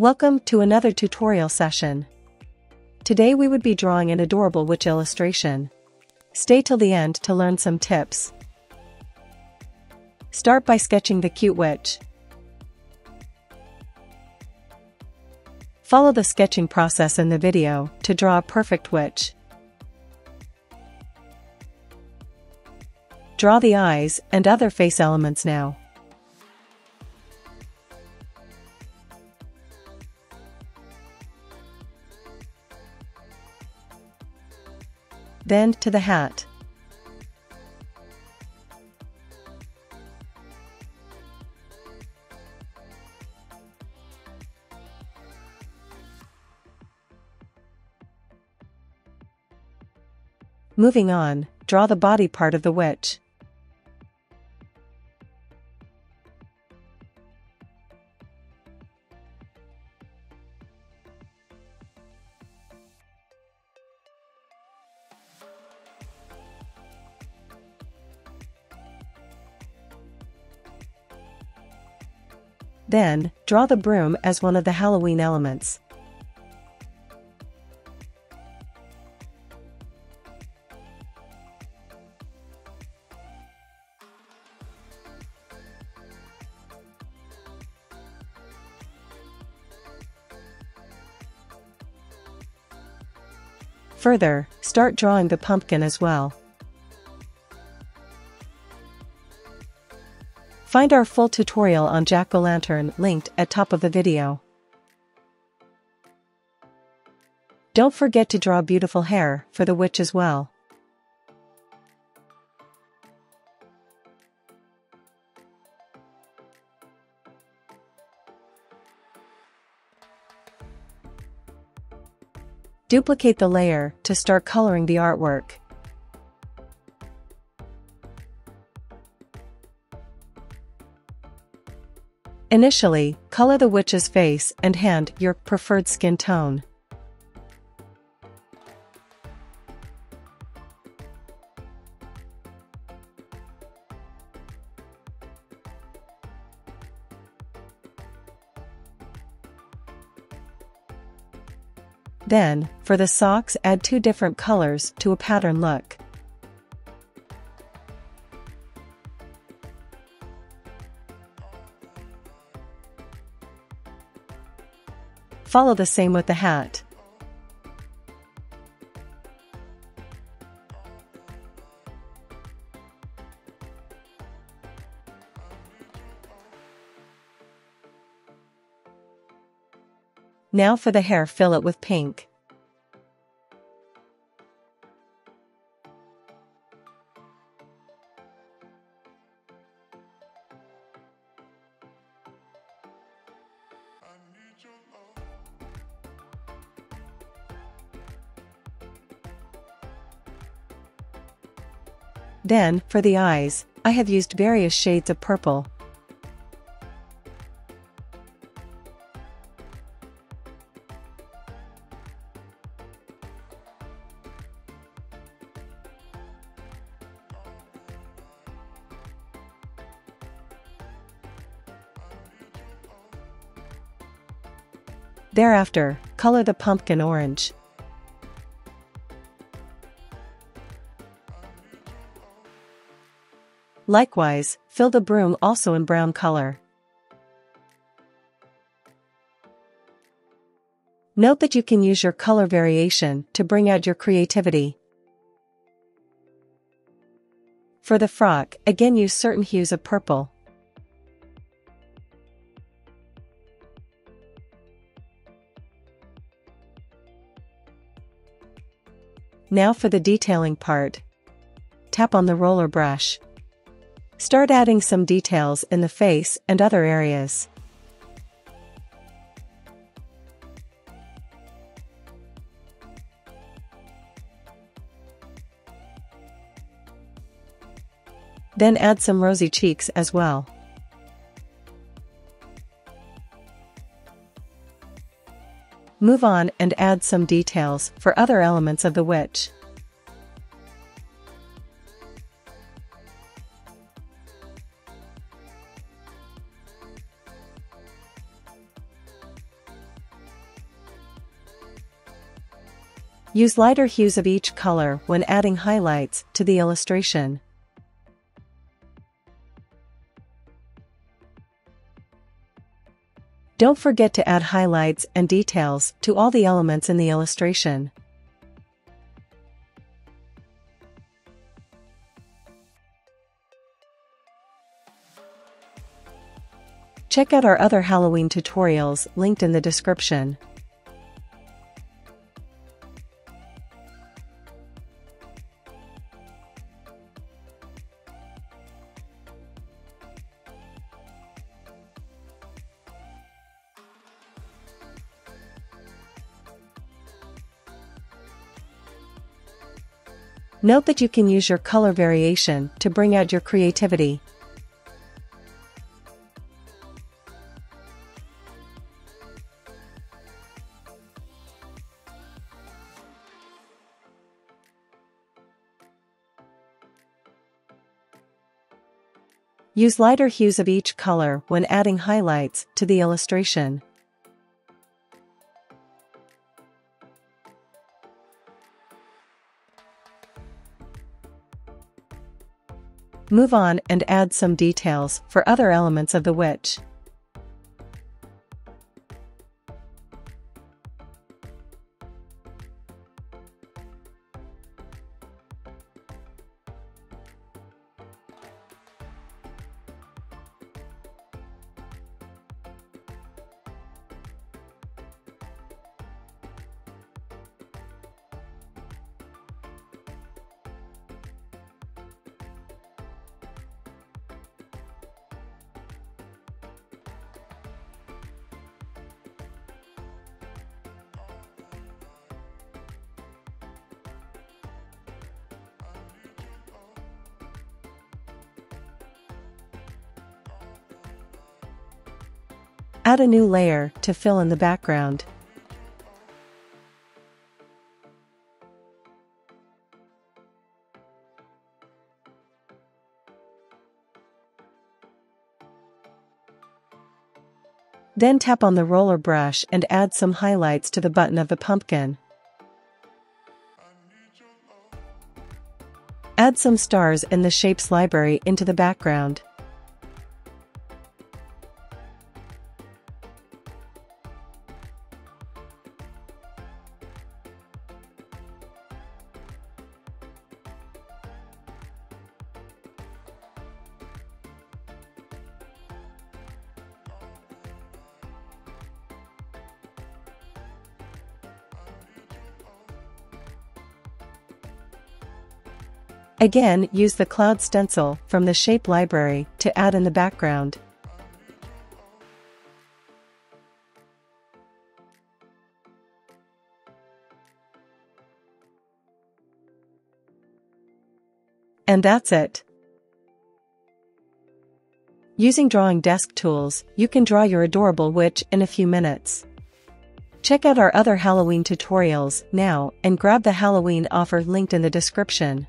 Welcome to another tutorial session. Today we would be drawing an adorable witch illustration. Stay till the end to learn some tips. Start by sketching the cute witch. Follow the sketching process in the video to draw a perfect witch. Draw the eyes and other face elements now. Then to the hat. Moving on, draw the body part of the witch. Then, draw the broom as one of the Halloween elements. Further, start drawing the pumpkin as well. Find our full tutorial on jack-o'-lantern linked at top of the video. Don't forget to draw beautiful hair for the witch as well. Duplicate the layer to start coloring the artwork. Initially, color the witch's face and hand your preferred skin tone. Then, for the socks add two different colors to a pattern look. Follow the same with the hat. Now for the hair fill it with pink. Then, for the eyes, I have used various shades of purple. Thereafter, color the pumpkin orange. Likewise, fill the broom also in brown color. Note that you can use your color variation to bring out your creativity. For the frock, again use certain hues of purple. Now for the detailing part. Tap on the roller brush. Start adding some details in the face and other areas. Then add some rosy cheeks as well. Move on and add some details for other elements of the witch. Use lighter hues of each color when adding highlights to the illustration. Don't forget to add highlights and details to all the elements in the illustration. Check out our other Halloween tutorials linked in the description. Note that you can use your color variation to bring out your creativity. Use lighter hues of each color when adding highlights to the illustration. Move on and add some details for other elements of the witch. Add a new layer to fill in the background. Then tap on the roller brush and add some highlights to the button of the pumpkin. Add some stars in the shapes library into the background. Again use the cloud stencil from the shape library to add in the background. And that's it. Using drawing desk tools, you can draw your adorable witch in a few minutes. Check out our other Halloween tutorials now and grab the Halloween offer linked in the description.